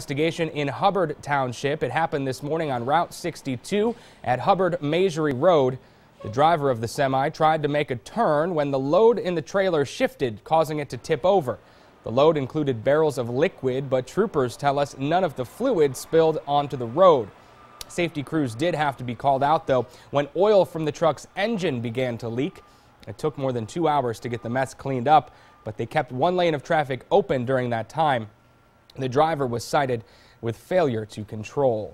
Investigation in Hubbard Township. It happened this morning on Route 62 at Hubbard Masury Road. The driver of the semi tried to make a turn when the load in the trailer shifted, causing it to tip over. The load included barrels of liquid, but troopers tell us none of the fluid spilled onto the road. Safety crews did have to be called out, though, when oil from the truck's engine began to leak. It took more than two hours to get the mess cleaned up, but they kept one lane of traffic open during that time. The driver was cited with failure to control.